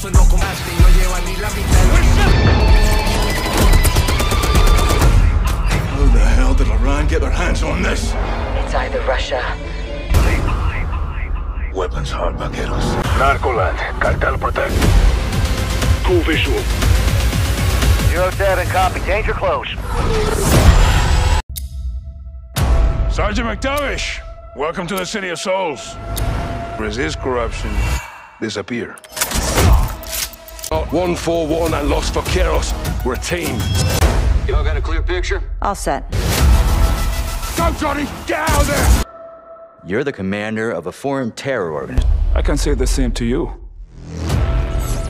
todavía sueno como este y no lleva ni la mitad How the hell did Iran get their hands on this? It's either Russia Weapons hard, vaqueros. Narcoland, Cartel Protect. Cool visual. Zero seven, copy. Danger close. Sergeant MacTavish, welcome to the City of Souls. Resist corruption, disappear. One for one and Los Vaqueros. We're a team. Y'all got a clear picture? All set. Go, Johnny! Get out of there! You're the commander of a foreign terror organization. I can say the same to you.